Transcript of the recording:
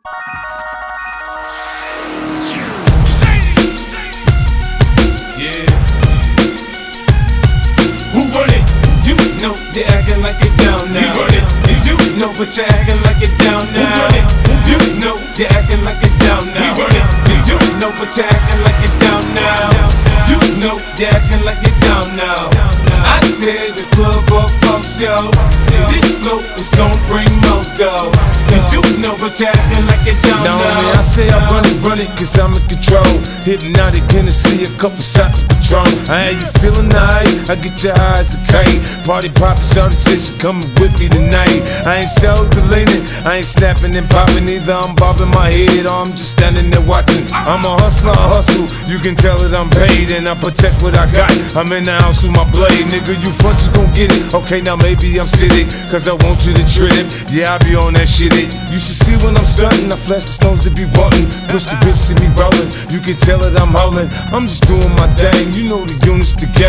Yeah. Who run it? You know they acting like it down now. You run it. You know but you acting like it down now. Who run it? You know they acting like it down now. We run it. You know but you acting like it down now. You know they acting like it down now. I tell the club up folks yo, this flow is gon' bring more dough. But you acting like it down Now, now. man, I say I run it, run it, cause I'm in control. Hypnotic, gonna see a couple shots of Patron. I ain't you feeling high, I get your eyes a kite. Party poppin', shorty says she coming with me tonight. I ain't so deleted, I ain't snapping and popping either. I'm bobbing my head or I'm just standing there watching. I'm a hustler, I hustle. You can tell that I'm paid and I protect what I got. I'm in the house with my blade, nigga. You front, you gon' get it. Okay, now maybe I'm sitting, cause I want you to trip. Yeah, I be on that shit. It. You should see when I'm stunting. I flash the stones to be wanting. Push the whip, see me rolling. You can tell that I'm holding. I'm just doing my thing. You know the units, the gang.